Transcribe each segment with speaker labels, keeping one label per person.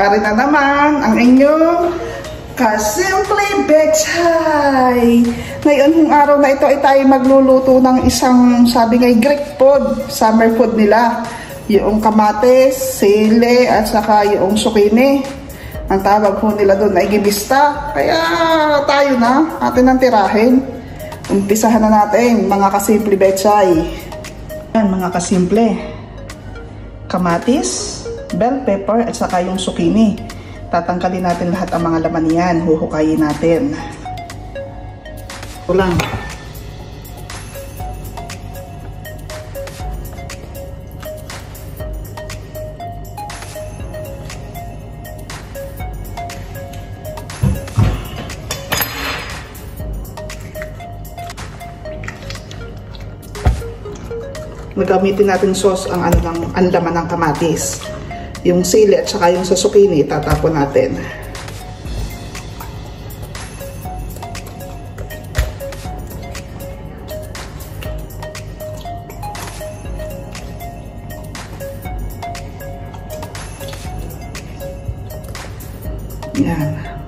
Speaker 1: Ari na naman ang inyong kasimple betchay. Ngayon yung araw na ito ay tayo magluluto ng isang sabi nga Greek food, summer food nila. Yung kamates, sile, at saka yung sukini. Ang tawag po nila doon ay gibista. Kaya tayo na, atin ang tirahin. Umpisahan na natin mga kasimple betchay. Yan mga kasimple. Kamatis, bell pepper at saka yung zucchini. Tatanggalin natin lahat ang mga laman niyan. Huhukayin natin. Ito lang. Nagamitin natin sauce ang ano lang, ang laman ng kamatis yung sili at saka yung sa zucchini tatapon natin. Yan.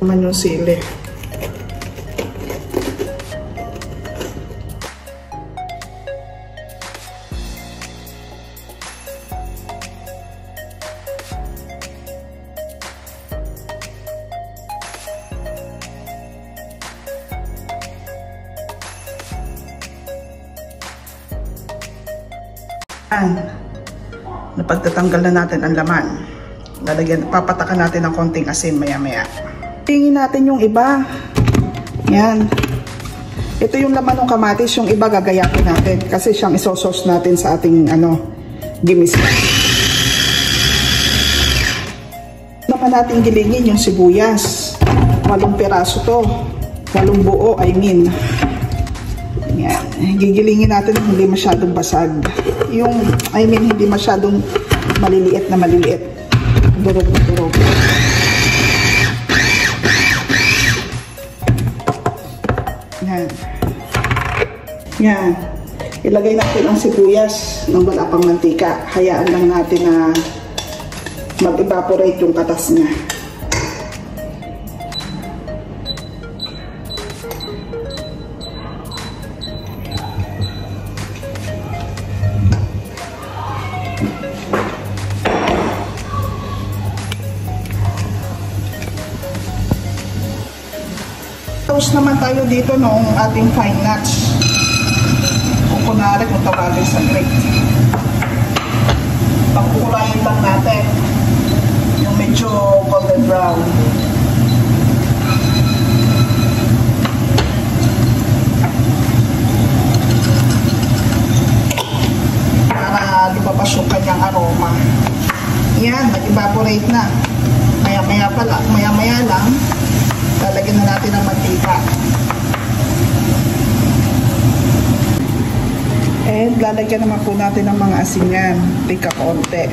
Speaker 1: Naman yung sili. Napagtatanggal na natin ang laman. Lalagyan, papatakan natin ng konting asin maya-maya. Tingin natin yung iba. Yan. Ito yung laman ng kamatis, yung iba gagayakin natin kasi siyang isosos natin sa ating ano, gimis. Naman natin gilingin yung sibuyas. Walong peraso to. Walong buo, I mean. Yan. Gigilingin natin hindi masyadong basag. Yung, I mean, hindi masyadong maliliit na maliliit. Durog na durog. Yan. Yan. Ilagay natin ang sibuyas ng wala pang mantika. Hayaan lang natin na mag-evaporate yung katas niya. Dito nung ating fine nuts. Kung kunwari kung tawagin sa Greek. Pagkukulayin lang natin. Yung medyo golden brown. Para lumabas yung kanyang aroma. Yan, nag-evaporate na. Maya-maya pala, maya-maya lang, lalagyan na natin ng mantika. And lalagyan naman po natin ng mga asingan, tika konti.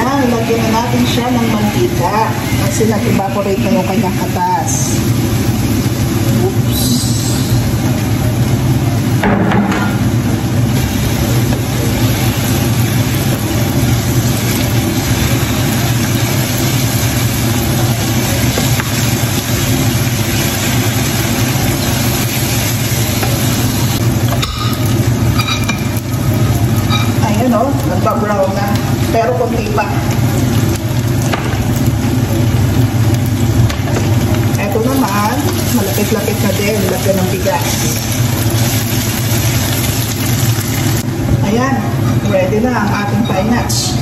Speaker 1: Ah, lagyan na natin siya ng mantika kasi nag-evaporate na yung kanyang katas. Oops. Ayun o, nagpa-brown na. Pero kunti pa. Ito naman, malapit-lapit na din. Lagyan ng bigas. Ayan, ready na ang ating pine nuts.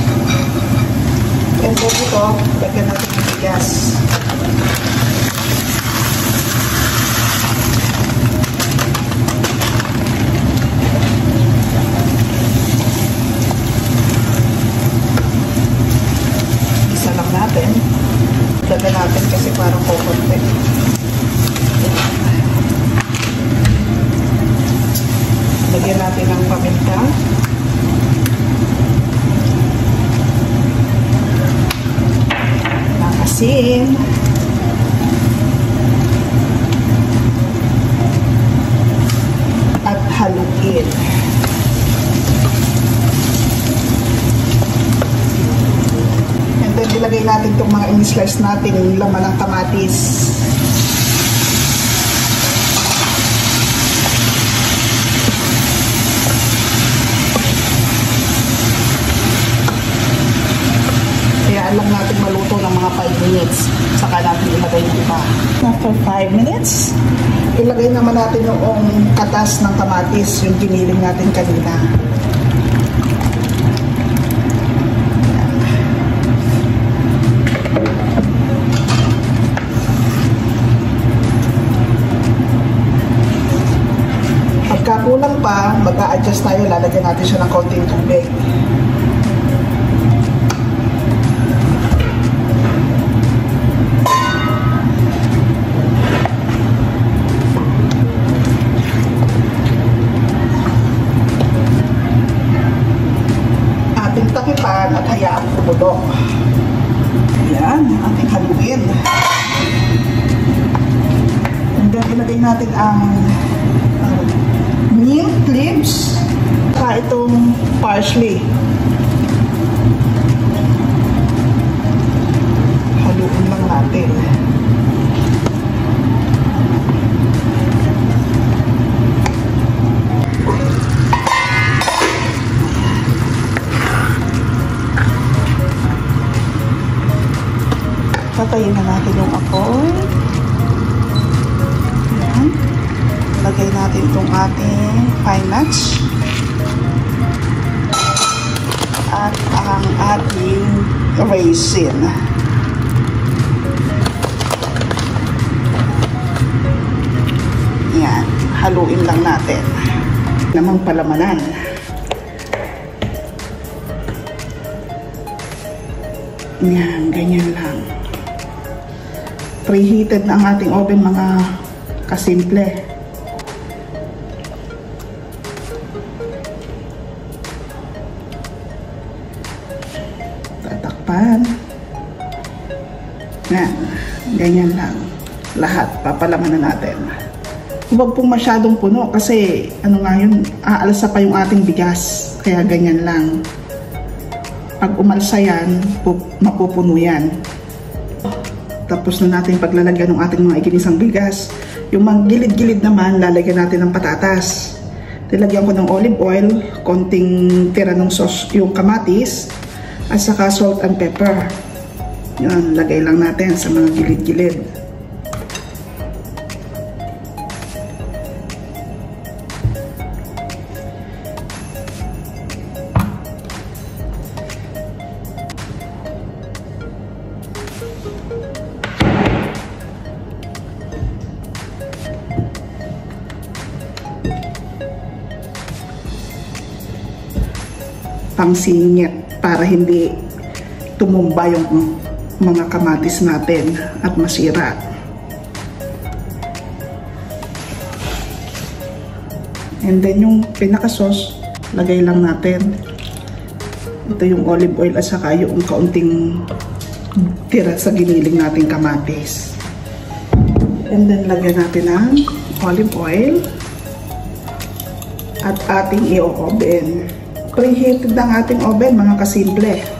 Speaker 1: And then ito, lagyan natin ng bigas. Isa lang natin. Daga natin kasi parang kukunti. Lagyan natin ng paminta. Ng asin. At haluin. And then ilagay natin in-slice natin, yung laman ng kamatis. Kaya lang natin maluto ng mga 5 minutes. Saka natin ilagay yung iba. After 5 minutes, ilagay naman natin yung katas ng kamatis, yung giniling natin kanina. Mag-a-adjust tayo, lalagyan natin siya ng konting tubig. Ating takipan at hayaang kumulo. Yan, ating haluin. And then, ilagay natin ang leaves saka itong parsley. Lagay natin itong ating pine nuts. At ang ating raisin. Yan. Haluin lang natin. Namang palamanan. Yan. Ganyan lang. Preheated na ang ating oven mga kasimple. Ganyan lang. Lahat. Papalaman na natin. Huwag pong masyadong puno kasi ano nga yun, aalsa pa yung ating bigas. Kaya ganyan lang. Pag umalsa yan, pup- mapupuno yan. Tapos na natin paglalagyan ng ating mga iginisang bigas. Yung mga gilid-gilid naman, lalagyan natin ng patatas. Nilagyan ko ng olive oil, konting tira ng sauce, yung kamatis, at saka salt and pepper. Yun, lagay lang natin sa mga gilid-gilid. pangsingit para hindi tumumba yung mga kamatis natin at masira. And then yung pinaka-sauce, lagay lang natin. Ito yung olive oil at saka yung kaunting tira sa giniling nating kamatis. And then lagyan natin ng olive oil at ating i-oven. Preheated ng ating oven, mga kasimple.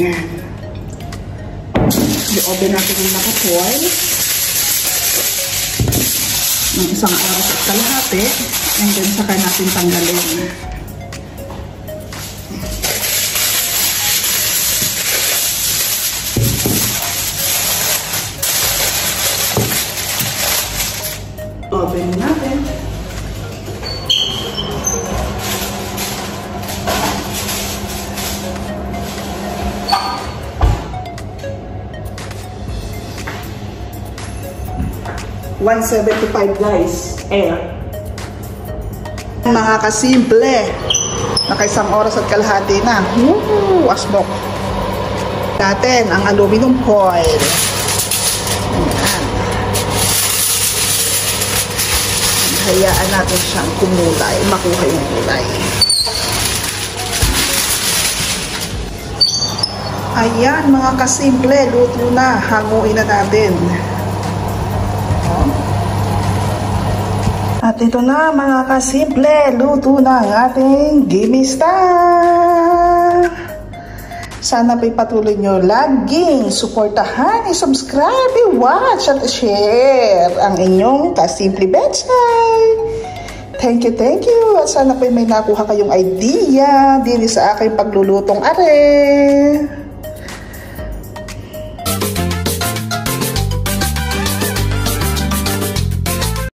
Speaker 1: Yan. I-oven natin yung naka-foil ng isang oras at kalahati and then saka natin tanggalin. 175 guys. Air. Mga kasimple. Nakaisang oras at kalahati na. Woo! Asbok. Natin ang aluminum foil. Ayan. Hayaan natin siyang kumulay. Makuha yung kulay. Ayan mga kasimple, luto na. Hanguin na natin. Ito na mga kasimple, luto na ang ating gimista. Sana pa'y patuloy nyo laging suportahan, i-subscribe, i-watch at share ang inyong kasimple betchay. Thank you, thank you. At sana pa'y may nakuha kayong idea din sa aking paglulutong are.